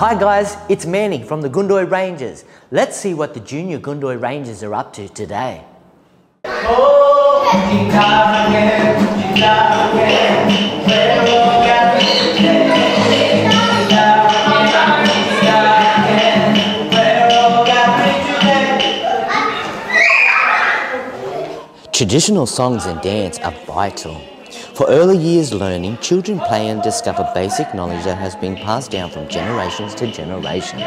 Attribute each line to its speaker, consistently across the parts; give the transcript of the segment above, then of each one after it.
Speaker 1: Hi guys, it's Manni from the Goondoi Rangers. Let's see what the Junior Goondoi Rangers are up to today. Traditional songs and dance are vital. For early years learning, children play and discover basic knowledge that has been passed down from generations to generations.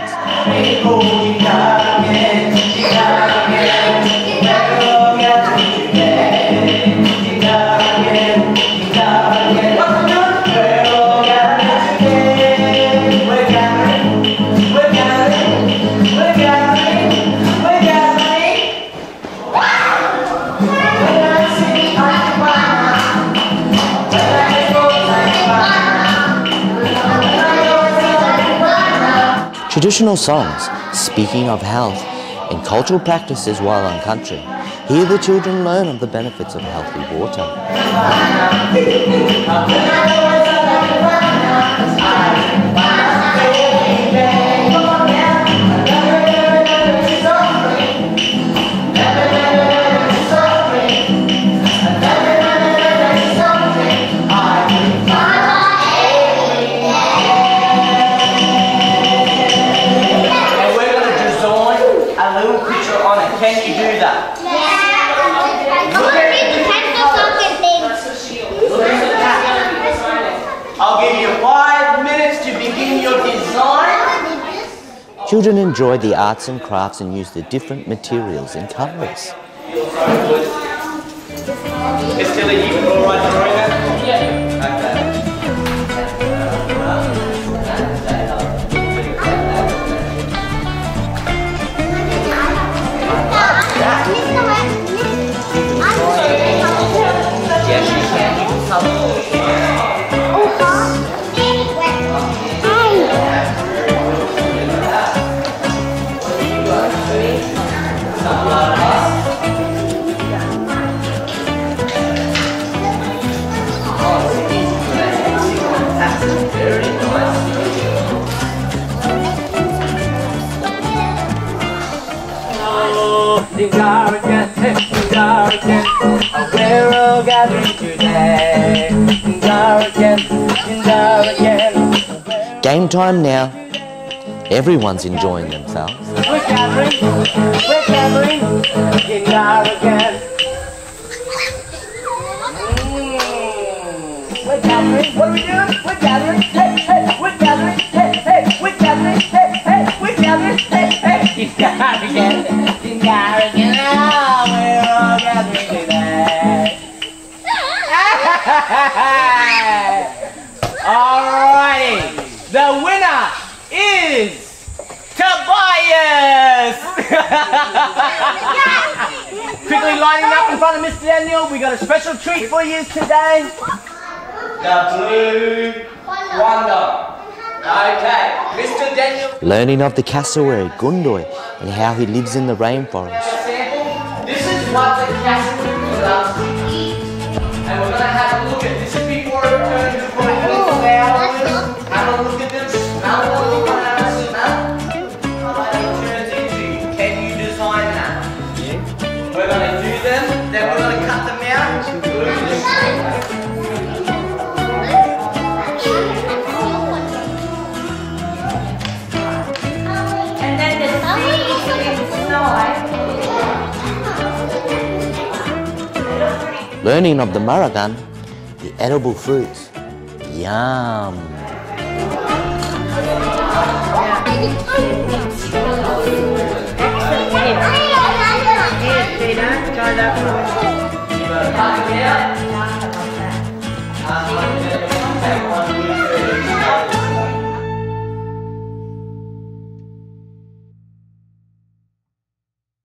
Speaker 1: Traditional songs, speaking of health and cultural practices while on country. Here the children learn of the benefits of healthy water.
Speaker 2: Can you do that? Yeah. I'll give you five minutes to begin your design.
Speaker 1: Children enjoy the arts and crafts and use the different materials and colours.
Speaker 2: Is Tilly even all right drawing that? We're all gathering today.
Speaker 1: Game time now. Everyone's enjoying themselves.
Speaker 2: We're gathering, we're gathering Alrighty, the winner is Tobias! Quickly lining up in front of Mr. Daniel, we got a special treat for you today. The Blue Wonder. Okay, Mr. Daniel.
Speaker 1: Learning of the cassowary Goondoi and how he lives in the rainforest.
Speaker 2: This is what the cassowary loves to eat. And we're gonna have
Speaker 1: Learning of the maragan, the edible fruits. Yum.